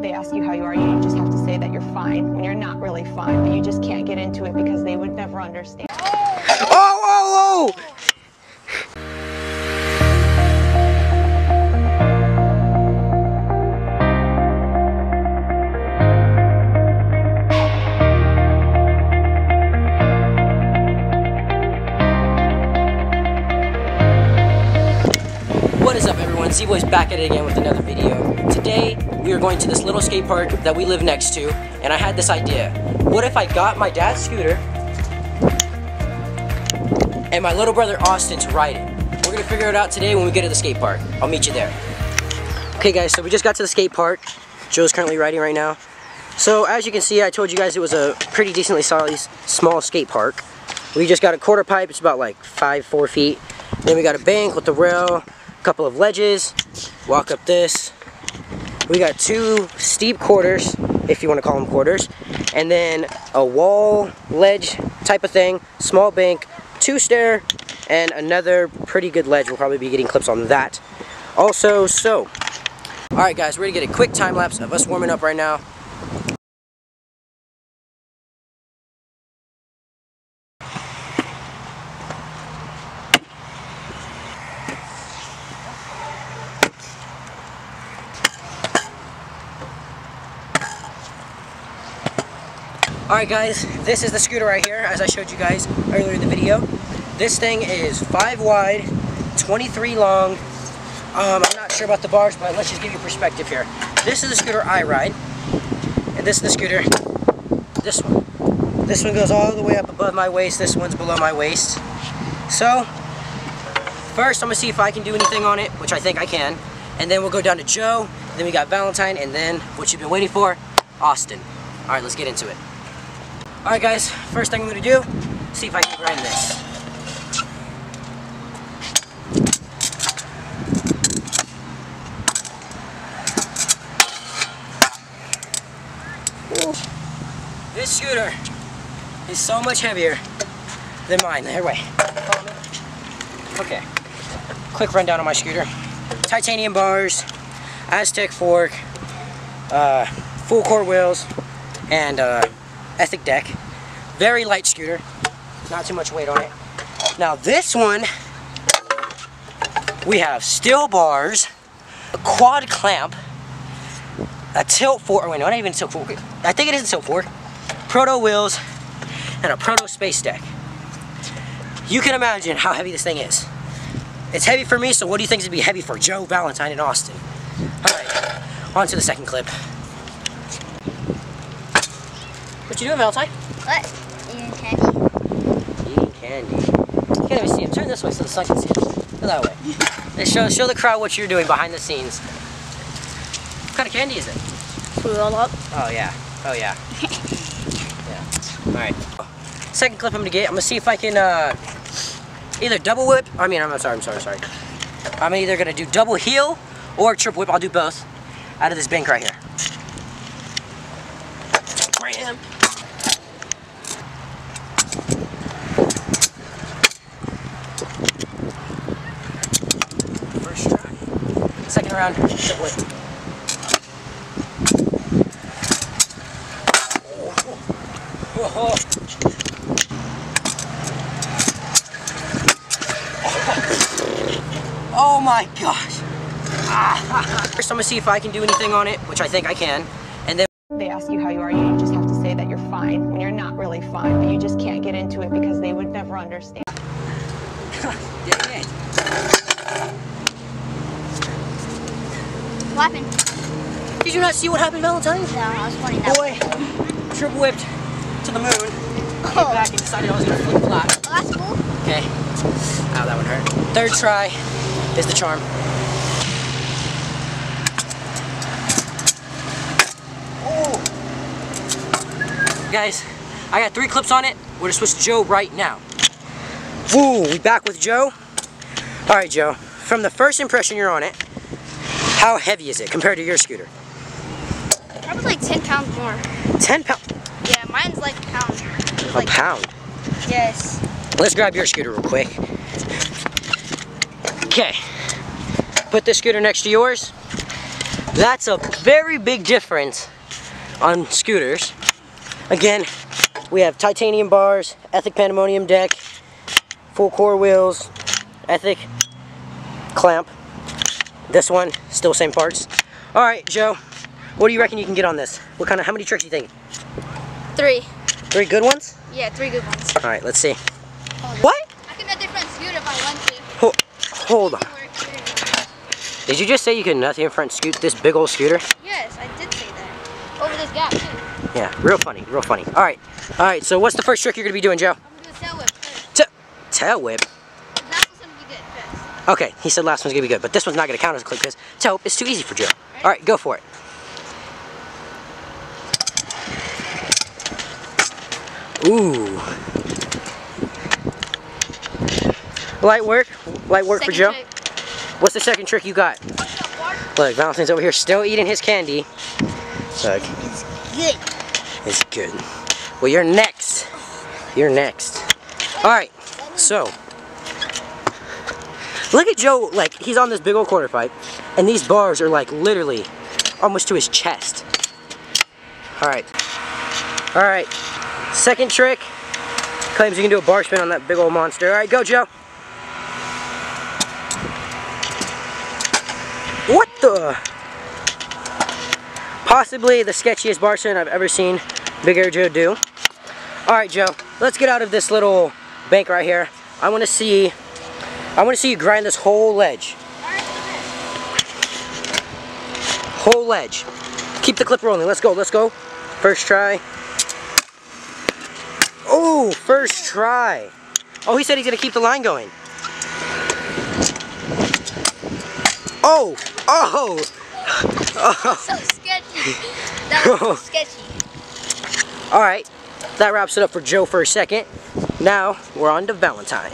They ask you how you are, you just have to say that you're fine when you're not really fine, but you just can't get into it because they would never understand. Oh, oh, oh! What is up everyone? Zboys back at it again with another video. Today, we are going to this little skate park that we live next to, and I had this idea. What if I got my dad's scooter and my little brother Austin to ride it? We're gonna figure it out today when we get to the skate park. I'll meet you there. Okay guys, so we just got to the skate park. Joe's currently riding right now. So as you can see, I told you guys it was a pretty decently sized small skate park. We just got a quarter pipe, it's about like five, four feet. Then we got a bank with the rail, a couple of ledges, walk up this. We got two steep quarters, if you want to call them quarters, and then a wall ledge type of thing, small bank, two stair, and another pretty good ledge. We'll probably be getting clips on that. Also, so, alright guys, we're going to get a quick time lapse of us warming up right now. Alright guys, this is the scooter right here, as I showed you guys earlier in the video. This thing is 5 wide, 23 long. Um, I'm not sure about the bars, but let's just give you perspective here. This is the scooter I ride, and this is the scooter, this one. This one goes all the way up above my waist, this one's below my waist. So, first I'm going to see if I can do anything on it, which I think I can. And then we'll go down to Joe, then we got Valentine, and then, what you've been waiting for, Austin. Alright, let's get into it. Alright guys, first thing I'm going to do, see if I can grind this. This scooter is so much heavier than mine. There, way. Okay. Quick rundown on my scooter. Titanium bars, Aztek fork, uh, full core wheels, and uh, Ethic deck. Very light scooter. Not too much weight on it. Now this one, we have steel bars, a quad clamp, a tilt fork, wait, no, not even tilt fork. I think it is a tilt fork. Proto wheels, and a proto space deck. You can imagine how heavy this thing is. It's heavy for me, so what do you think to be heavy for Joe, Valentine, and Austin? Alright, on to the second clip. What you doing, Valentine? What? Eating candy. Eating candy. You can't even see him. Turn this way so the sun can see him. Go that way. Hey, show, show the crowd what you're doing behind the scenes. What kind of candy is it? Fruit up. Oh, yeah. Oh, yeah. yeah. Alright. Second clip I'm going to get, I'm going to see if I can uh, either double whip. I mean, I'm sorry, I'm sorry, sorry. I'm either going to do double heel or triple whip. I'll do both out of this bank right here. Bam. First try. Second round, triple whip. Oh. Oh my gosh. First I'm gonna see if I can do anything on it, which I think I can. And then They ask you how you are, you just have to say that you're fine when you're not really fine, but you just can't get into it because they would never understand. Dang it. What happened? Did you not see what happened, Valentine? No, I was pointing that way. Boy, triple whipped to the moon. Came Oh. back and decided I was gonna flip flat. Oh, that's cool. Okay. Ow, that one hurt. Third try is the charm. Oh. Guys, I got three clips on it. We're gonna switch to Joe right now. Woo, we back with Joe. All right, Joe. From the first impression you're on it, how heavy is it compared to your scooter? Probably like 10 pounds more. 10 pounds. Yeah, mine's like a pound. A like, pound. yes. Let's grab your scooter real quick. Okay. Put this scooter next to yours. That's a very big difference on scooters. Again, we have titanium bars, Ethic Pandemonium deck, full core wheels, Ethic clamp. This one, still same parts. All right, Joe, what do you reckon you can get on this? What kind of, how many tricks do you think? Three. Three good ones? Yeah, three good ones. All right, let's see. What? I can a different scooter if I want to. Ho- hold on. Did you just say you could nothing in front scoot this big old scooter? Yes, I did say that. Over this gap too. Yeah, real funny, real funny. All right, all right. So what's the first trick you're gonna be doing, Joe? I'm gonna do a tail whip tail whip. The last one's gonna be good first. Okay, he said last one's gonna be good, but this one's not gonna count as a clip because tail whip is too easy for Joe. All right, go for it. Ooh. Light work, light work for Joe. trick. What's the second trick you got? Look, Valentine's over here still eating his candy. Look, It's good. it's good. Well, you're next. You're next. All right, so look at Joe. Like he's on this big old quarter pipe, and these bars are like literally almost to his chest. All right, all right. Second trick claims you can do a bar spin on that big old monster. All right, go, Joe. What the? Possibly the sketchiest bar spin I've ever seen Big Air Joe do. All right, Joe, let's get out of this little bank right here. I want to see, I want to see you grind this whole ledge. Whole ledge. Keep the clip rolling. Let's go, let's go. First try. Oh, first try. Oh, he said he's going to keep the line going. Oh, oh, So sketchy. That was so sketchy. All right, that wraps it up for Joe for a second. Now we're on to Valentine.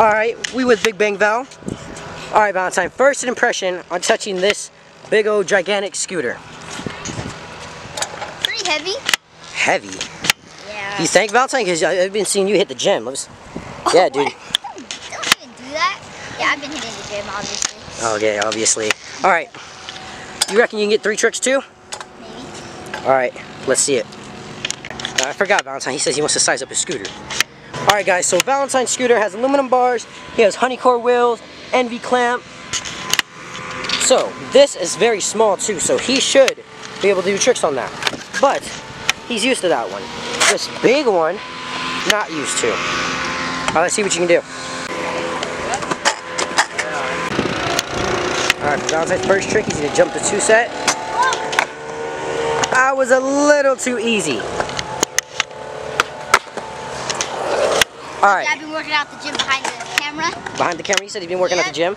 Yeah. All right, we with Big Bang Val. All right, Valentine. First impression on touching this big old gigantic scooter. Pretty heavy. Heavy. Yeah. You think Valentine? Because I've been seeing you hit the gym. Let's- oh, Yeah, dude. Don't, don't even do that. Yeah, I've been hitting the gym, obviously. Okay, obviously. All right. You reckon you can get three tricks too? Maybe. All right, let's see it. I forgot Valentine. He says he wants to size up his scooter. All right, guys. So Valentine's scooter has aluminum bars. He has honeycore wheels, Envy clamp. So this is very small too. So he should be able to do tricks on that. But he's used to that one. This big one, not used to. All right, let's see what you can do. All right, for Valentine's first trick, he's gonna jump the two set. I was a little too easy. All Yeah, I've been working out the gym behind the camera. behind the camera, you said you've been working at the gym.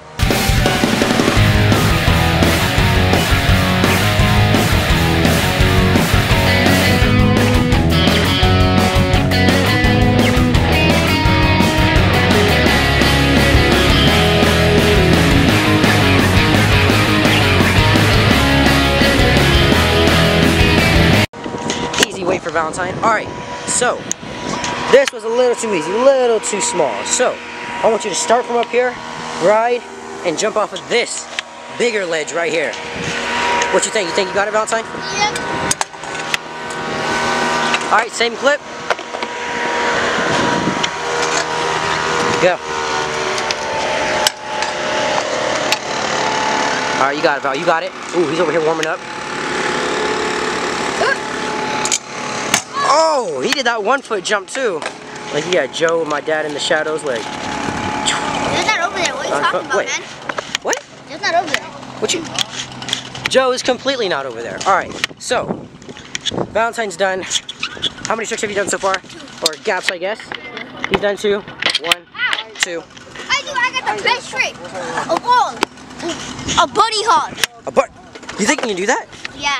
Easy weight for Valentine. All right, so this was a little too easy, a little too small. So I want you to start from up here, ride, and jump off of this bigger ledge right here. What you think? You think you got it, Valentine? Yep. All right, same clip. Go. All right, you got it, Val. You got it. Ooh, he's over here warming up. Oh, he did that one foot jump too. Like, he got Joe, my dad in the shadows, like, not over there. What are you Uh, talking about, wait. man? what? Not over there. What you? Joe is completely not over there. All right, so Valentine's done. How many tricks have you done so far? Or gaps, I guess. He's done two. One, two. I do. I got the best trick of all. A buddy hug. A bar. You think you can do that? Yeah.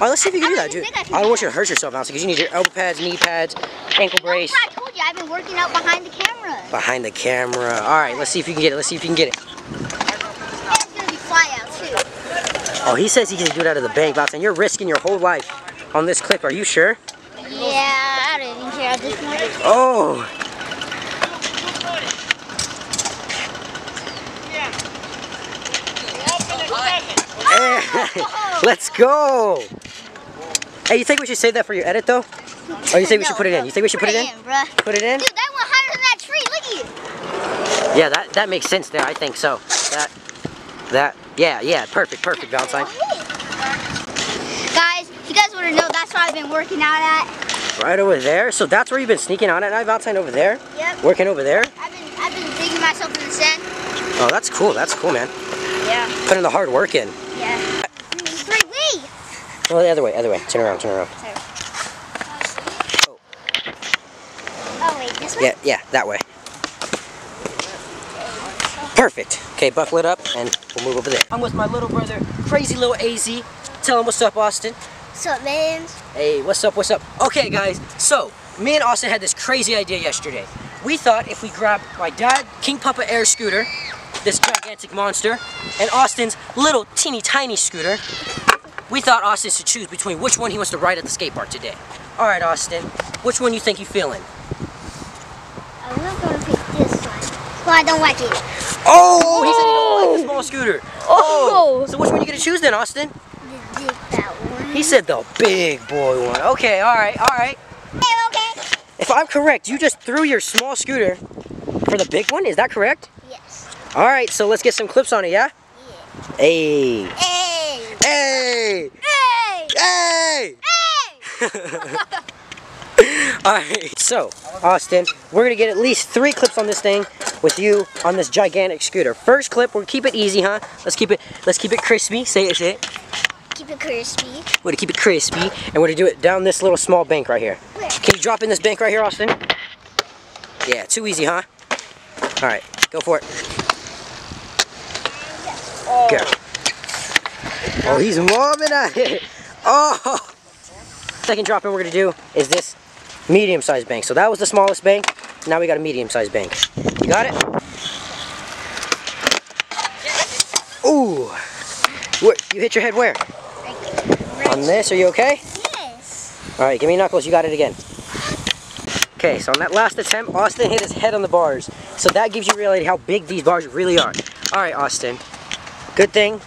All right, let's see if you can I do that, dude. I I do don't want you to hurt yourself, Valentine, because you need your elbow pads, knee pads, ankle brace. I told you I've been working out behind the camera. Behind the camera. All right, let's see if you can get it. Let's see if you can get it. It's gonna be fly out too. Oh, he says he can do it out of the bank, Valentine. You're risking your whole life on this clip. Are you sure? Yeah, I don't even care at this point. Oh. Let's go. Hey, you think we should save that for your edit though? Or you think we should put it in? You think we should put it in? bruh. Put it in? Dude, that went higher than that tree. Look at you. Yeah, that, that makes sense there. I think so. That, that, yeah, yeah, perfect, perfect, Valentine. Guys, if you guys want to know, that's where I've been working out at. Right over there. So that's where you've been sneaking on at night, Valentine, over there? Yep. Working over there? I've been, I've been digging myself in the sand. Oh, that's cool. That's cool, man. Yeah. Putting the hard work in. Yeah. Three way. Well, the other way, other way. Turn around, turn around. Oh, oh wait, this one. Yeah, yeah, that way. Perfect. Okay, buckle it up and we'll move over there. I'm with my little brother, crazy little AZ. Tell him what's up, Austin. What's up, man? Hey, what's up, what's up? Okay, guys, so me and Austin had this crazy idea yesterday. We thought if we grabbed my dad, King Papa Air scooter, this gigantic monster, and Austin's little teeny tiny scooter, we thought Austin should choose between which one he wants to ride at the skate park today. All right, Austin, which one you think you feeling? I'm not gonna pick this one. Well, I don't like it. Oh, he said he don't like the oh! small scooter. Oh! oh. So which one you gonna choose then, Austin? Did that one. He said the big boy one. Okay, all right, all right. Hey, okay. If I'm correct, you just threw your small scooter for the big one. Is that correct? Yes. All right, so let's get some clips on it, yeah? Hey. Hey. Hey. Hey. Hey. Hey. All right, so Austin, we're gonna get at least three clips on this thing with you on this gigantic scooter. First clip, we'll keep it easy, huh? Let's keep it, let's keep it crispy. Say it, say it. Keep it crispy. We're gonna keep it crispy, and we're gonna do it down this little small bank right here. Where? Can you drop in this bank right here, Austin? Yeah, too easy, huh? All right, go for it. Oh. Go. Oh, he's mobbing at it. Oh. Second drop in we're gonna do is this medium-sized bank. So that was the smallest bank. Now we got a medium-sized bank. You got it? Ooh. Where, you hit your head where? On this, are you okay? Yes. All right, give me knuckles. You got it again. Okay, so on that last attempt, Austin hit his head on the bars. So that gives you reality how big these bars really are. All right, Austin. Good thing.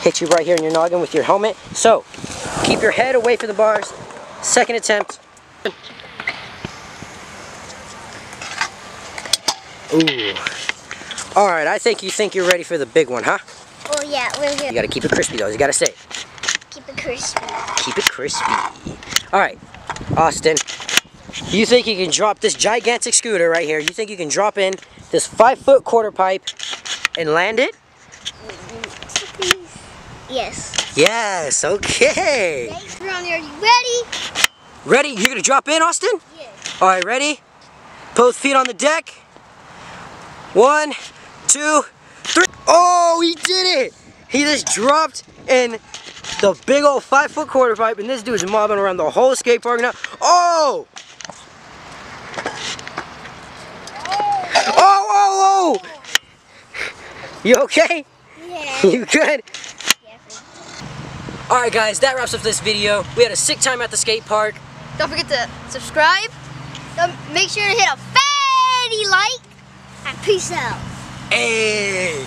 Hit you right here in your noggin with your helmet. So, keep your head away from the bars. Second attempt. Ooh. All right, I think you think you're ready for the big one, huh? Oh yeah, we're here. You gotta keep it crispy though. You gotta say. Keep it crispy. keep it crispy. All right, Austin. You think you can drop this gigantic scooter right here? You think you can drop in this five foot quarter pipe and land it? Yes. Yes, okay. Thanks, Ronnie. Are you ready? Ready? You're gonna drop in, Austin? Yes. All right, ready? Both feet on the deck. One, two, three. Oh, he did it! He just dropped in the big old five foot quarter pipe, and this dude's mobbing around the whole skate park now. Oh! Oh, oh, oh! You okay? Yeah. You good? Alright guys, that wraps up this video. We had a sick time at the skate park. Don't forget to subscribe. Don't, make sure to hit a fatty like. And peace out. Hey!